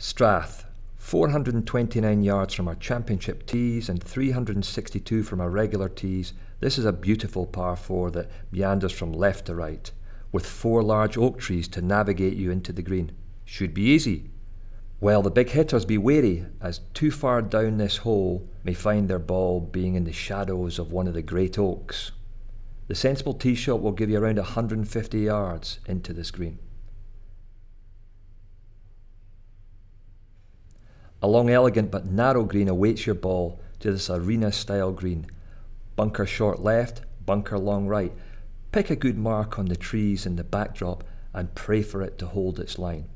Strath, 429 yards from our championship tees and 362 from our regular tees. This is a beautiful par 4 that meanders from left to right, with four large oak trees to navigate you into the green. Should be easy. Well, the big hitters be wary, as too far down this hole may find their ball being in the shadows of one of the great oaks. The sensible tee shot will give you around 150 yards into this green. A long, elegant but narrow green awaits your ball to this arena style green. Bunker short left, bunker long right. Pick a good mark on the trees in the backdrop and pray for it to hold its line.